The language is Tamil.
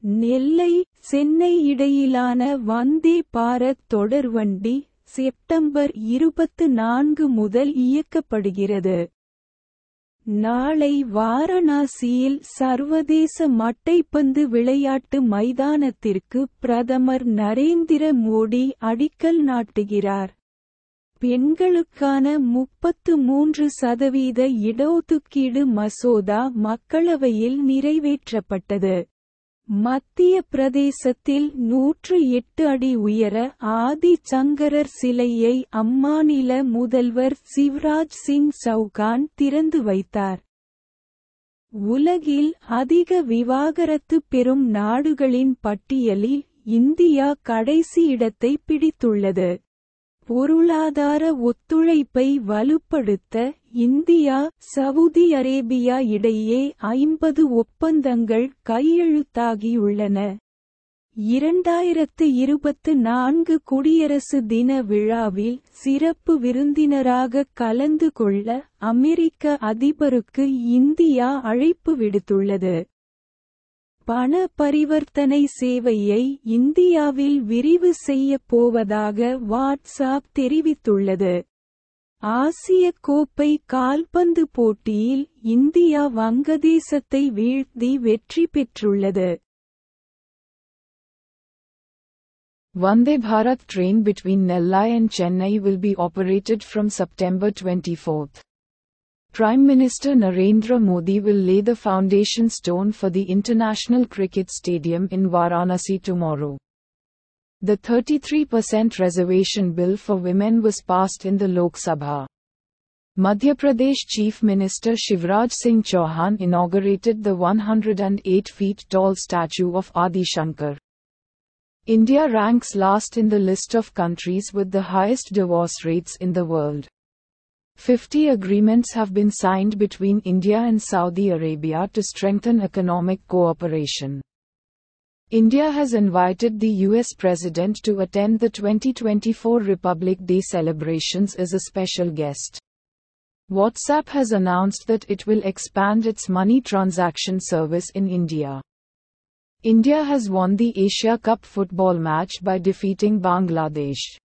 நெல்லை சென்னை இடையிலான வந்தே பாரத் தொடர்வண்டி செப்டம்பர் இருபத்து நான்கு முதல் இயக்கப்படுகிறது. நாளை வாரணாசியில் சர்வதேச மட்டைப்பந்து விளையாட்டு மைதானத்திற்கு பிரதமர் நரேந்திர மோடி அடிக்கல் நாட்டுகிறார். பெண்களுக்கான முப்பத்து மூன்று சதவீத இடஒதுக்கீடு மசோதா மக்களவையில் நிறைவேற்றப்பட்டது. மத்திய பிரதேசத்தில் நூற்று எட்டு அடி உயர ஆதி சங்கரர் சிலையை அம்மாநில முதல்வர் சிவராஜ் சிங் சவுகான் திறந்து வைத்தார். உலகில் அதிக விவாகரத்து பெறும் நாடுகளின் பட்டியலில் இந்தியா கடைசி இடத்தை பிடித்துள்ளது. பொருளாதார ஒத்துழைப்பை வலுப்படுத்த இந்தியா சவுதி அரேபியா இடையே ஐம்பது ஒப்பந்தங்கள் கையெழுத்தாகியுள்ளன. இரண்டாயிரத்து இருபத்து நான்கு குடியரசு தின விழாவில் சிறப்பு விருந்தினராக கலந்து கொள்ள அமெரிக்க அதிபருக்கு இந்தியா அழைப்பு விடுத்துள்ளது. பண பரிவர்த்தனை சேவையை இந்தியாவில் விரிவு செய்யப் போவதாக வாட்ஸ்ஆப் தெரிவித்துள்ளது. ஆசிய கோப்பை கால்பந்து போட்டியில் இந்தியா வங்கதேசத்தை வீழ்த்தி வெற்றி பெற்றுள்ளது. Vande Bharat train between Nellai and Chennai will be operated from September 24. Prime Minister Narendra Modi will lay the foundation stone for the International Cricket Stadium in Varanasi tomorrow. The 33% reservation bill for women was passed in the Lok Sabha. Madhya Pradesh Chief Minister Shivraj Singh Chauhan inaugurated the 108 feet tall statue of Adi Shankar. India ranks last in the list of countries with the highest divorce rates in the world. 50 agreements have been signed between India and Saudi Arabia to strengthen economic cooperation. India has invited the US President to attend the 2024 Republic Day celebrations as a special guest. WhatsApp has announced that it will expand its money transaction service in India. India has won the Asia Cup football match by defeating Bangladesh.